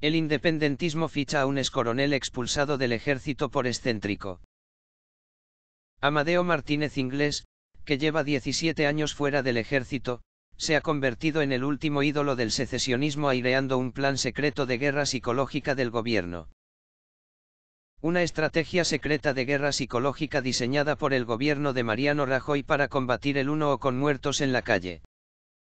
El independentismo ficha a un excoronel expulsado del ejército por excéntrico. Amadeo Martínez Inglés, que lleva 17 años fuera del ejército, se ha convertido en el último ídolo del secesionismo aireando un plan secreto de guerra psicológica del gobierno. Una estrategia secreta de guerra psicológica diseñada por el gobierno de Mariano Rajoy para combatir el uno o con muertos en la calle.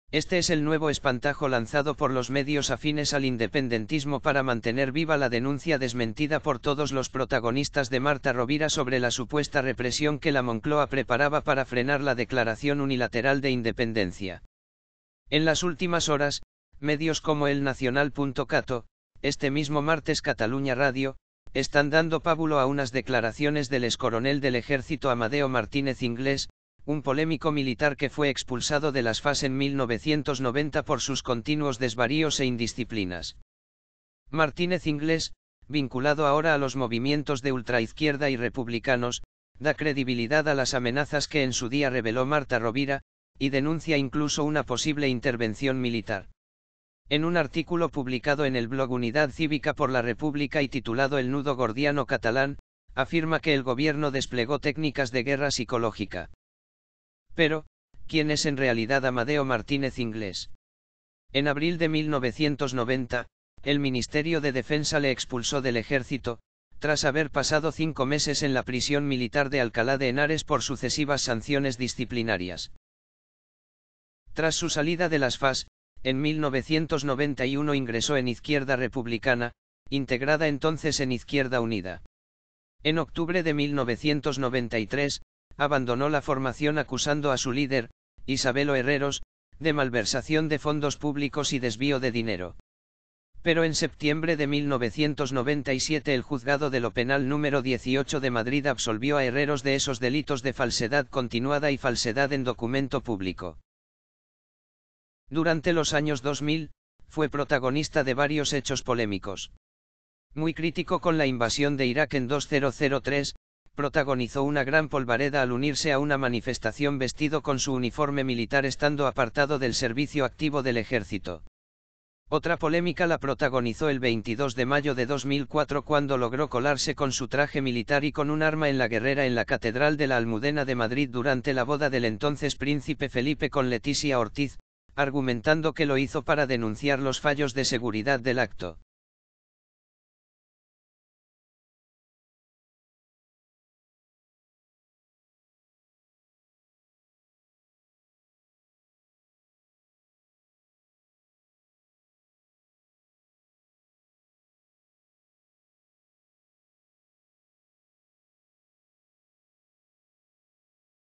Este es el nuevo espantajo lanzado por los medios afines al independentismo para mantener viva la denuncia desmentida por todos los protagonistas de Marta Rovira sobre la supuesta represión que la Moncloa preparaba para frenar la declaración unilateral de independencia. En las últimas horas, medios como el Nacional.cato, este mismo martes Cataluña Radio, están dando pábulo a unas declaraciones del excoronel del ejército Amadeo Martínez Inglés, un polémico militar que fue expulsado de las FAS en 1990 por sus continuos desvaríos e indisciplinas. Martínez Inglés, vinculado ahora a los movimientos de ultraizquierda y republicanos, da credibilidad a las amenazas que en su día reveló Marta Rovira, y denuncia incluso una posible intervención militar. En un artículo publicado en el blog Unidad Cívica por la República y titulado El nudo gordiano catalán, afirma que el gobierno desplegó técnicas de guerra psicológica. Pero, ¿quién es en realidad Amadeo Martínez Inglés? En abril de 1990, el Ministerio de Defensa le expulsó del ejército, tras haber pasado cinco meses en la prisión militar de Alcalá de Henares por sucesivas sanciones disciplinarias. Tras su salida de las FAS, en 1991 ingresó en Izquierda Republicana, integrada entonces en Izquierda Unida. En octubre de 1993, abandonó la formación acusando a su líder, Isabelo Herreros, de malversación de fondos públicos y desvío de dinero. Pero en septiembre de 1997 el juzgado de lo penal número 18 de Madrid absolvió a Herreros de esos delitos de falsedad continuada y falsedad en documento público. Durante los años 2000, fue protagonista de varios hechos polémicos. Muy crítico con la invasión de Irak en 2003, protagonizó una gran polvareda al unirse a una manifestación vestido con su uniforme militar estando apartado del servicio activo del ejército. Otra polémica la protagonizó el 22 de mayo de 2004 cuando logró colarse con su traje militar y con un arma en la guerrera en la Catedral de la Almudena de Madrid durante la boda del entonces príncipe Felipe con Leticia Ortiz, argumentando que lo hizo para denunciar los fallos de seguridad del acto.